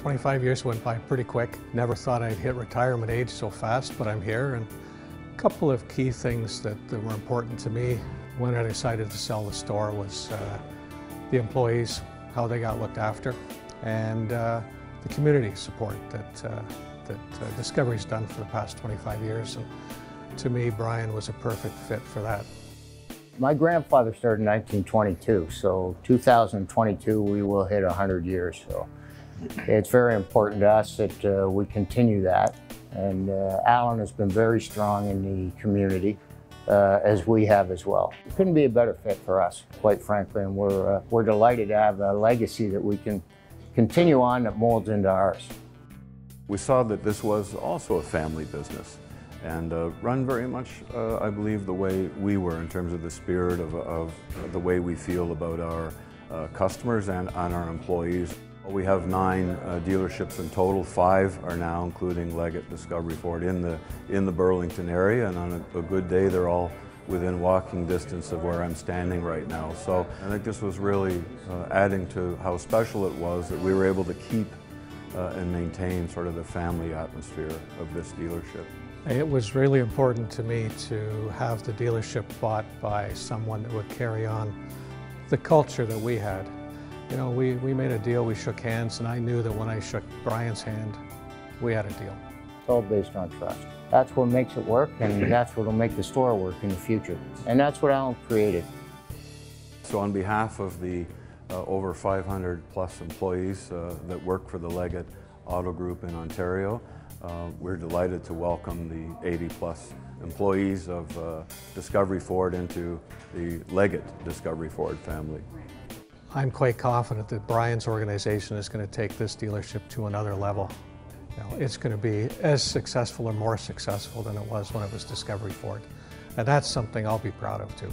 25 years went by pretty quick. Never thought I'd hit retirement age so fast, but I'm here. And a couple of key things that, that were important to me when I decided to sell the store was uh, the employees, how they got looked after, and uh, the community support that, uh, that uh, Discovery's done for the past 25 years. And to me, Brian was a perfect fit for that. My grandfather started in 1922, so 2022 we will hit 100 years. So it's very important to us that uh, we continue that. And uh, Alan has been very strong in the community, uh, as we have as well. Couldn't be a better fit for us, quite frankly, and we're, uh, we're delighted to have a legacy that we can continue on that molds into ours. We saw that this was also a family business and uh, run very much, uh, I believe, the way we were in terms of the spirit of, of the way we feel about our uh, customers and, and our employees. We have nine uh, dealerships in total. Five are now, including Leggat Discovery Ford, in the, in the Burlington area, and on a, a good day, they're all within walking distance of where I'm standing right now. So I think this was really uh, adding to how special it was that we were able to keep uh, and maintain sort of the family atmosphere of this dealership. It was really important to me to have the dealership bought by someone that would carry on the culture that we had. You know, we, we made a deal, we shook hands, and I knew that when I shook Brian's hand, we had a deal. It's all based on trust. That's what makes it work, and that's what will make the store work in the future. And that's what Alan created. So on behalf of the uh, over 500 plus employees uh, that work for the Leggat Auto Group in Ontario, uh, we're delighted to welcome the 80 plus employees of uh, Discovery Ford into the Leggat Discovery Ford family. I'm quite confident that Brian's organization is going to take this dealership to another level. You know, it's going to be as successful or more successful than it was when it was Discovery Ford. And that's something I'll be proud of too.